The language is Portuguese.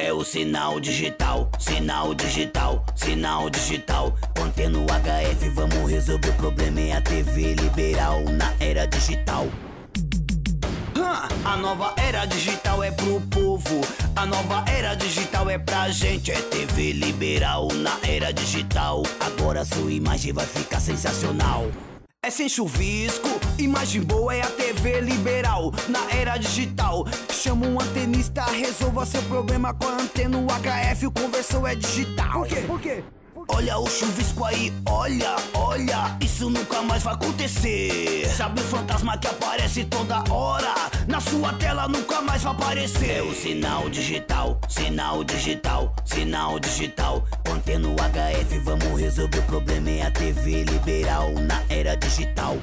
É o sinal digital, sinal digital, sinal digital. Contendo HF, vamos resolver o problema em a TV liberal na era digital. A nova era digital é pro povo, a nova era digital é pra gente. É TV liberal na era digital. Agora sua imagem vai ficar sensacional. É sem chuvisco, imagem boa é a TV liberal na era digital. Chama um antenista, resolva seu problema com a antena HF, o conversor é digital. Por quê? Por quê? Olha o chuvisco aí, olha, olha, isso nunca mais vai acontecer. Sabe o fantasma que aparece toda hora? Na sua tela nunca mais vai aparecer. É o sinal digital, sinal digital, sinal digital. Contendo HF, vamos resolver o problema em a TV liberal na era digital.